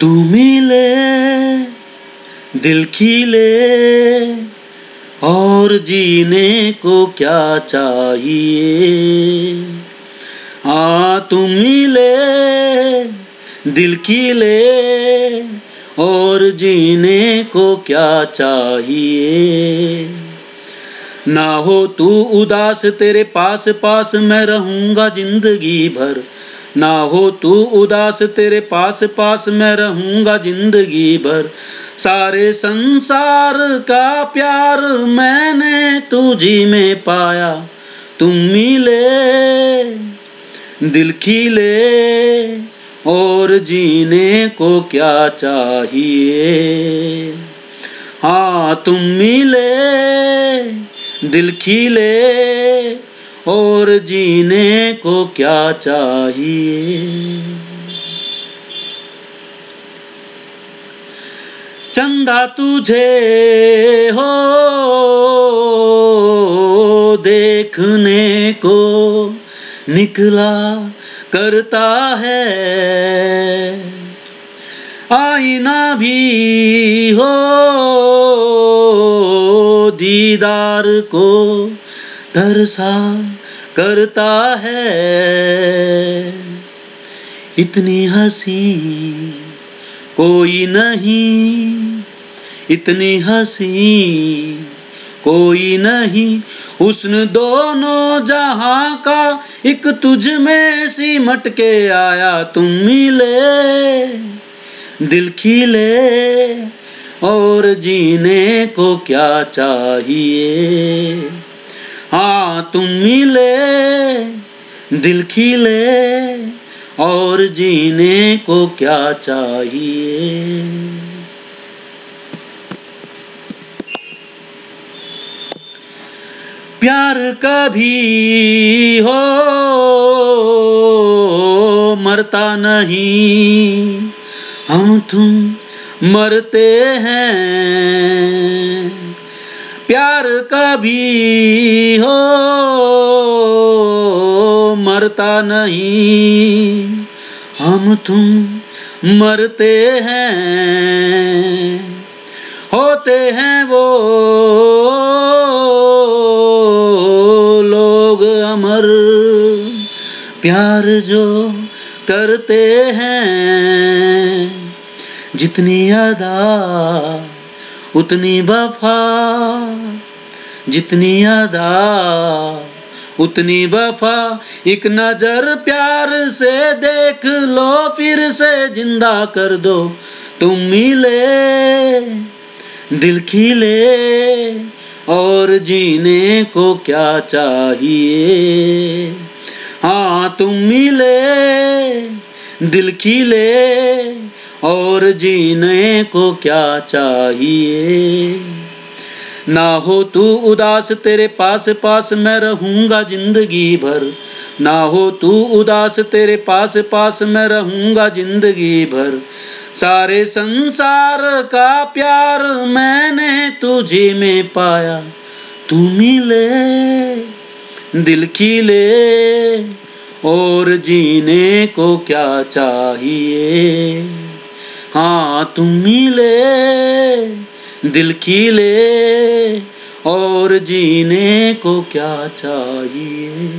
तू मिले, दिल खिले, और जीने को क्या चाहिए? आ तुम मिले, दिल खिले, और जीने को क्या चाहिए? ना हो तू उदास, तेरे पास पास मैं रहूँगा ज़िंदगी भर। ना हो तू उदास, तेरे पास पास मैं रहूँगा ज़िंदगी भर। सारे संसार का प्यार मैंने तुझी में पाया। तुम मिले, दिल खिले, और जीने को क्या चाहिए? हाँ तुम मिले, दिल खिले और जीने को क्या चाहिए? चंदा तुझे हो देखने को निकला करता है। आईना भी हो दीदार को दरसा करता है। इतनी हँसी कोई नहीं, इतनी हँसी कोई नहीं। हुस्न दोनों जहाँ का एक तुझ में सिमट के आया, तुम मिले, दिल खिले और जीने को क्या चाहिए? हाँ तुम मिले, दिल खिले और जीने को क्या चाहिए? प्यार कभी हो, मरता नहीं। हम तुम मरते हैं। प्यार कभी हो, मरता नहीं। हम तुम मरते हैं, होते हैं वो। लोग अमर, प्यार जो करते हैं, जितनी अदा उतनी वफा जितनी अदा, उतनी वफा। एक नज़र प्यार से देख लो, फिर से ज़िंदा कर दो। तुम मिले, दिल खिले, और जीने को क्या चाहिए? हाँ तुम मिले, दिल खिले और जीने को क्या चाहिए? ना हो तू उदास, तेरे पास पास मैं रहूँगा ज़िंदगी भर। ना हो तू उदास, तेरे पास पास मैं रहूँगा ज़िंदगी भर। सारे संसार का प्यार मैंने तुझे में पाया। तू मिले, दिल की ले, और जीने को क्या चाहिए? हाँ तुम मिले दिल की ले और जीने को क्या चाहिए?